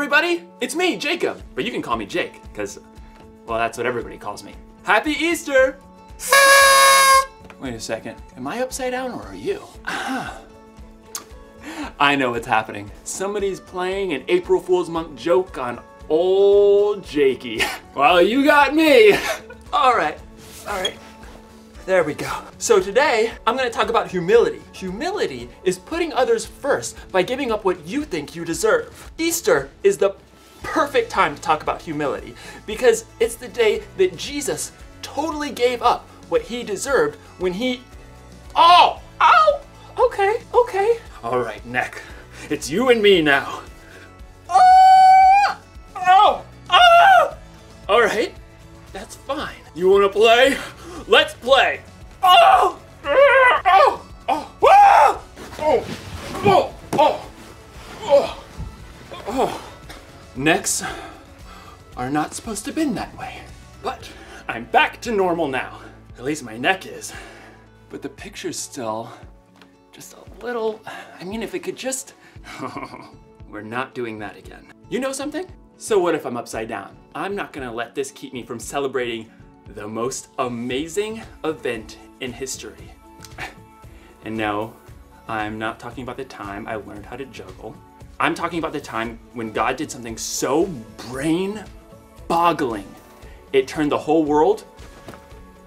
everybody, it's me, Jacob, but you can call me Jake, because, well, that's what everybody calls me. Happy Easter! Wait a second, am I upside down or are you? Ah. I know what's happening. Somebody's playing an April Fool's Month joke on old Jakey. Well, you got me! Alright, alright. There we go. So today, I'm gonna talk about humility. Humility is putting others first by giving up what you think you deserve. Easter is the perfect time to talk about humility because it's the day that Jesus totally gave up what he deserved when he. Oh! Ow! Okay, okay. Alright, neck. It's you and me now. Ah! Oh! Ah! Alright, that's fine. You wanna play? Let's play! Oh! Oh! Oh! Oh! Oh! Oh! Oh! Oh! Oh! Necks are not supposed to bend that way. But I'm back to normal now. At least my neck is. But the picture's still just a little. I mean, if it could just. We're not doing that again. You know something? So, what if I'm upside down? I'm not gonna let this keep me from celebrating the most amazing event in history. And no, I'm not talking about the time I learned how to juggle. I'm talking about the time when God did something so brain boggling, it turned the whole world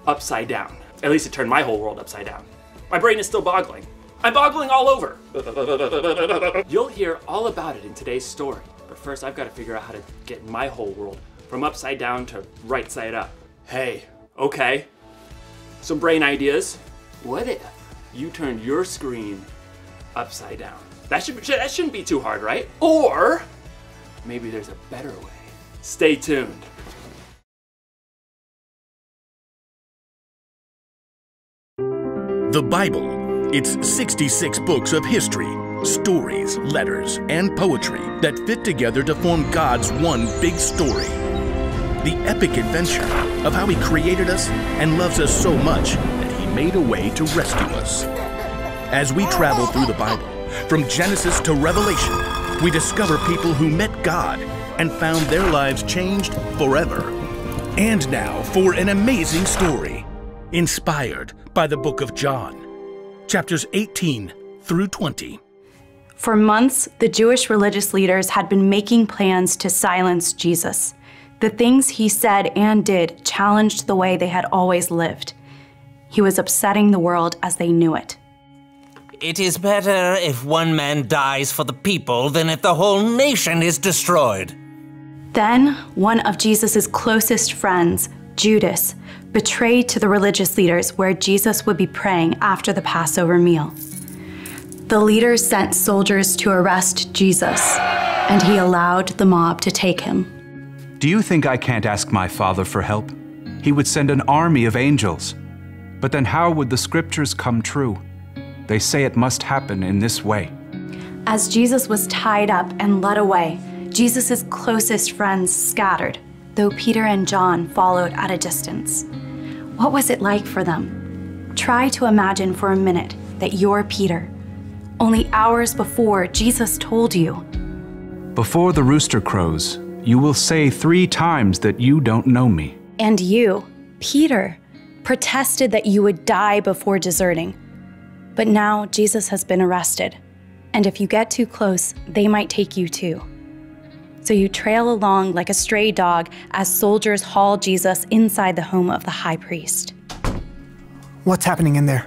upside down. At least it turned my whole world upside down. My brain is still boggling. I'm boggling all over. You'll hear all about it in today's story. But first, I've got to figure out how to get my whole world from upside down to right side up. Hey, okay. Some brain ideas. What if you turned your screen upside down? That should that shouldn't be too hard, right? Or maybe there's a better way. Stay tuned. The Bible. It's 66 books of history, stories, letters, and poetry that fit together to form God's one big story. The epic adventure of how He created us and loves us so much that He made a way to rescue us. As we travel through the Bible, from Genesis to Revelation, we discover people who met God and found their lives changed forever. And now for an amazing story, inspired by the book of John, chapters 18 through 20. For months, the Jewish religious leaders had been making plans to silence Jesus. The things he said and did challenged the way they had always lived. He was upsetting the world as they knew it. It is better if one man dies for the people than if the whole nation is destroyed. Then, one of Jesus' closest friends, Judas, betrayed to the religious leaders where Jesus would be praying after the Passover meal. The leaders sent soldiers to arrest Jesus, and he allowed the mob to take him. Do you think I can't ask my Father for help? He would send an army of angels. But then how would the scriptures come true? They say it must happen in this way. As Jesus was tied up and led away, Jesus' closest friends scattered, though Peter and John followed at a distance. What was it like for them? Try to imagine for a minute that you're Peter. Only hours before, Jesus told you, Before the rooster crows, you will say three times that you don't know me. and you, Peter, protested that you would die before deserting. But now Jesus has been arrested, and if you get too close, they might take you too. So you trail along like a stray dog as soldiers haul Jesus inside the home of the high priest. What's happening in there?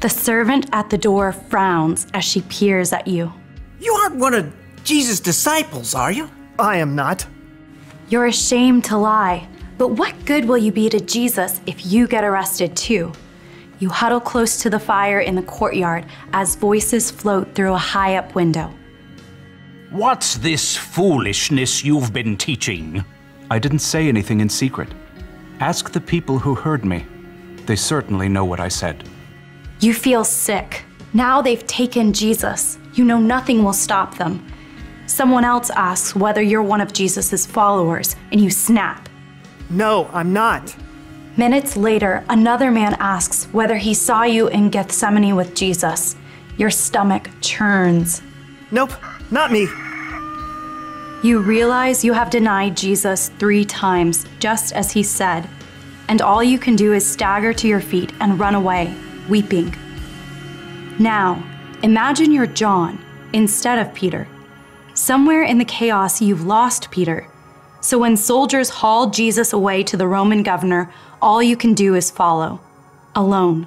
The servant at the door frowns as she peers at you. You aren't one of Jesus' disciples, are you? I am not. You're ashamed to lie, but what good will you be to Jesus if you get arrested too? You huddle close to the fire in the courtyard as voices float through a high up window. What's this foolishness you've been teaching? I didn't say anything in secret. Ask the people who heard me. They certainly know what I said. You feel sick. Now they've taken Jesus. You know nothing will stop them. Someone else asks whether you're one of Jesus' followers, and you snap. No, I'm not. Minutes later, another man asks whether he saw you in Gethsemane with Jesus. Your stomach churns. Nope, not me. You realize you have denied Jesus three times, just as he said, and all you can do is stagger to your feet and run away, weeping. Now, imagine you're John instead of Peter. Somewhere in the chaos, you've lost Peter. So when soldiers haul Jesus away to the Roman governor, all you can do is follow, alone.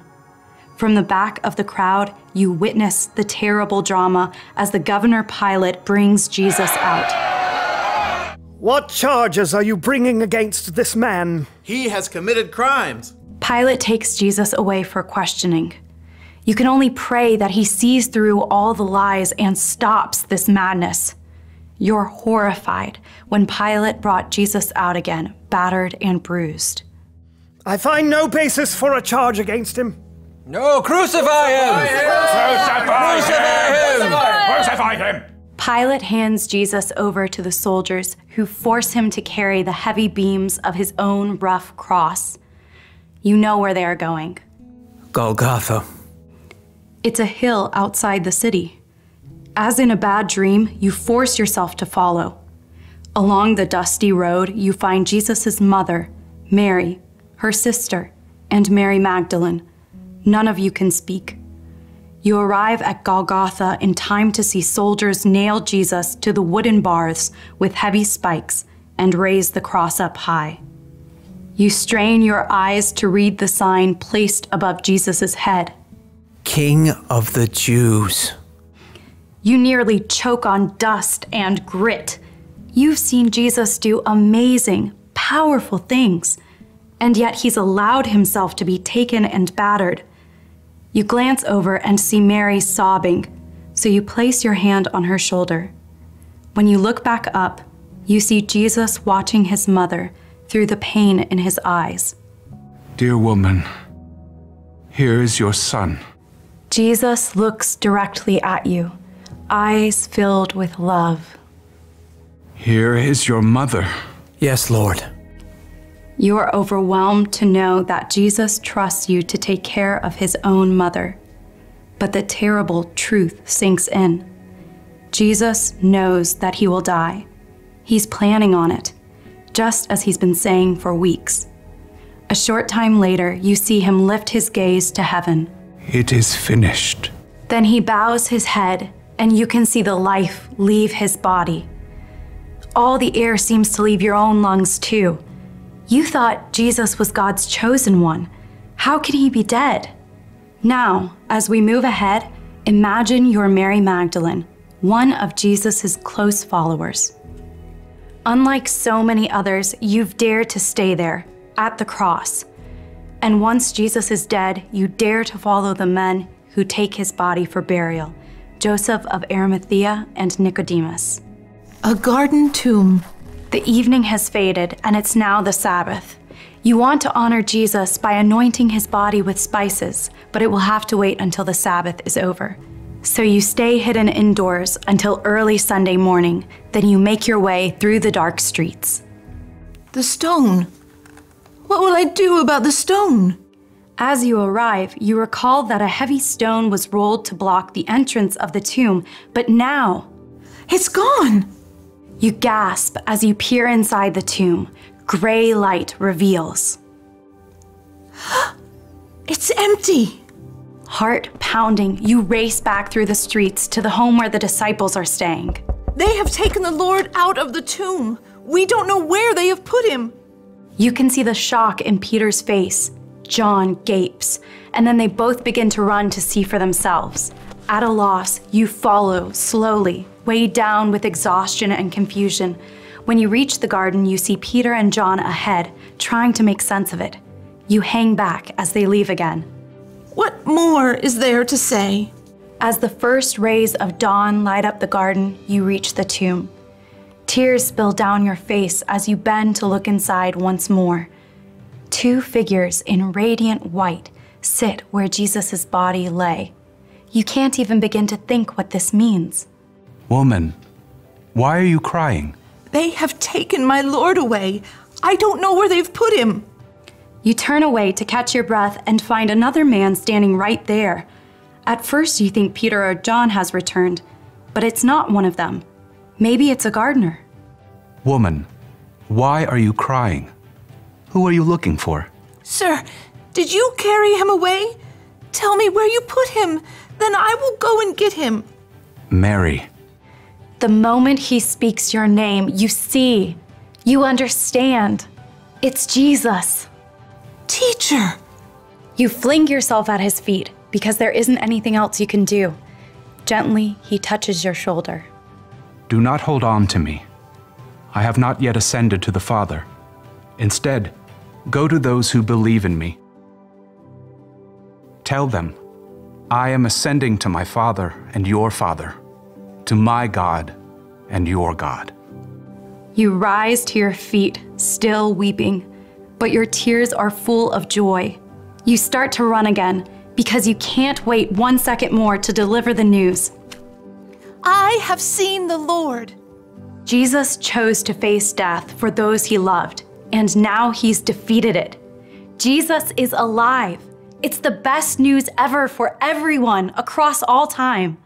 From the back of the crowd, you witness the terrible drama as the governor Pilate brings Jesus out. What charges are you bringing against this man? He has committed crimes. Pilate takes Jesus away for questioning. You can only pray that he sees through all the lies and stops this madness. You're horrified when Pilate brought Jesus out again, battered and bruised. I find no basis for a charge against him. No, crucify him! Crucify him! Crucify him! Pilate hands Jesus over to the soldiers who force him to carry the heavy beams of his own rough cross. You know where they are going. Golgotha. It's a hill outside the city. As in a bad dream, you force yourself to follow. Along the dusty road, you find Jesus' mother, Mary, her sister, and Mary Magdalene. None of you can speak. You arrive at Golgotha in time to see soldiers nail Jesus to the wooden bars with heavy spikes and raise the cross up high. You strain your eyes to read the sign placed above Jesus' head. King of the Jews. You nearly choke on dust and grit. You've seen Jesus do amazing, powerful things, and yet he's allowed himself to be taken and battered. You glance over and see Mary sobbing, so you place your hand on her shoulder. When you look back up, you see Jesus watching his mother through the pain in his eyes. Dear woman, here is your son. Jesus looks directly at you, eyes filled with love. Here is your mother. Yes, Lord. You are overwhelmed to know that Jesus trusts you to take care of his own mother. But the terrible truth sinks in. Jesus knows that he will die. He's planning on it, just as he's been saying for weeks. A short time later, you see him lift his gaze to heaven. It is finished. Then he bows his head, and you can see the life leave his body. All the air seems to leave your own lungs, too. You thought Jesus was God's chosen one. How can he be dead? Now, as we move ahead, imagine you're Mary Magdalene, one of Jesus' close followers. Unlike so many others, you've dared to stay there, at the cross. And once Jesus is dead, you dare to follow the men who take his body for burial Joseph of Arimathea and Nicodemus. A garden tomb. The evening has faded, and it's now the Sabbath. You want to honor Jesus by anointing his body with spices, but it will have to wait until the Sabbath is over. So you stay hidden indoors until early Sunday morning, then you make your way through the dark streets. The stone. What will I do about the stone? As you arrive, you recall that a heavy stone was rolled to block the entrance of the tomb, but now It's gone. you gasp as you peer inside the tomb. Gray light reveals. It's empty. Heart pounding, you race back through the streets to the home where the disciples are staying. They have taken the Lord out of the tomb. We don't know where they have put him. You can see the shock in Peter's face. John gapes, and then they both begin to run to see for themselves. At a loss, you follow slowly, weighed down with exhaustion and confusion. When you reach the garden, you see Peter and John ahead, trying to make sense of it. You hang back as they leave again. What more is there to say? As the first rays of dawn light up the garden, you reach the tomb. Tears spill down your face as you bend to look inside once more. Two figures in radiant white sit where Jesus' body lay. You can't even begin to think what this means. Woman, why are you crying? They have taken my Lord away. I don't know where they've put him. You turn away to catch your breath and find another man standing right there. At first, you think Peter or John has returned, but it's not one of them. Maybe it's a gardener. Woman, why are you crying? Who are you looking for? Sir, did you carry him away? Tell me where you put him, then I will go and get him. Mary. The moment he speaks your name, you see, you understand. It's Jesus. Teacher! You fling yourself at his feet because there isn't anything else you can do. Gently, he touches your shoulder. Do not hold on to me. I have not yet ascended to the Father. Instead, go to those who believe in me. Tell them, I am ascending to my Father and your Father, to my God and your God. You rise to your feet, still weeping, but your tears are full of joy. You start to run again because you can't wait one second more to deliver the news. I have seen the Lord. Jesus chose to face death for those he loved, and now he's defeated it. Jesus is alive. It's the best news ever for everyone across all time.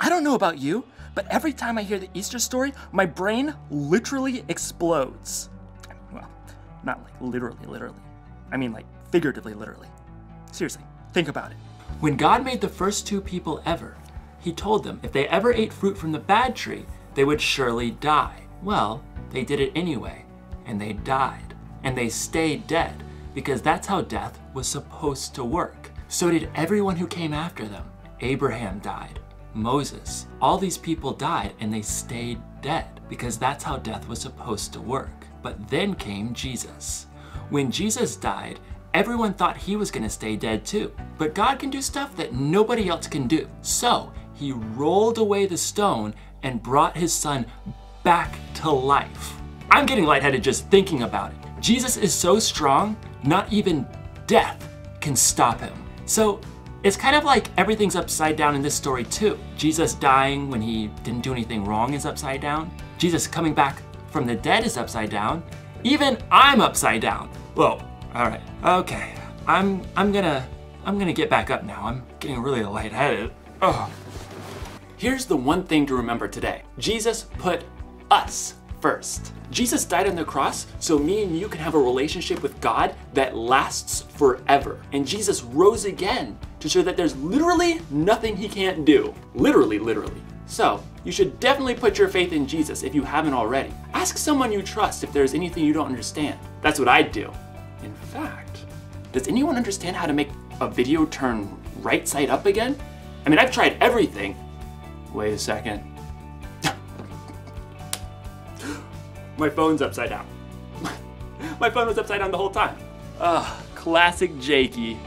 I don't know about you, but every time I hear the Easter story, my brain literally explodes. Well, not like literally, literally. I mean like figuratively, literally. Seriously, think about it. When God made the first two people ever, he told them if they ever ate fruit from the bad tree, they would surely die. Well, they did it anyway, and they died. And they stayed dead, because that's how death was supposed to work. So did everyone who came after them. Abraham died, Moses. All these people died and they stayed dead, because that's how death was supposed to work. But then came Jesus. When Jesus died, everyone thought he was going to stay dead too. But God can do stuff that nobody else can do. So he rolled away the stone and brought his son back to life. I'm getting lightheaded just thinking about it. Jesus is so strong, not even death can stop him. So it's kind of like everything's upside down in this story too. Jesus dying when he didn't do anything wrong is upside down. Jesus coming back from the dead is upside down. Even I'm upside down. Whoa, all right, okay. I'm I'm gonna I'm gonna get back up now. I'm getting really lightheaded. Oh. Here's the one thing to remember today. Jesus put us first. Jesus died on the cross so me and you can have a relationship with God that lasts forever. And Jesus rose again to show that there's literally nothing he can't do. Literally, literally. So, you should definitely put your faith in Jesus if you haven't already. Ask someone you trust if there's anything you don't understand. That's what I'd do. In fact, does anyone understand how to make a video turn right side up again? I mean, I've tried everything. Wait a second. My phone's upside down. My phone was upside down the whole time. Ugh, classic Jakey.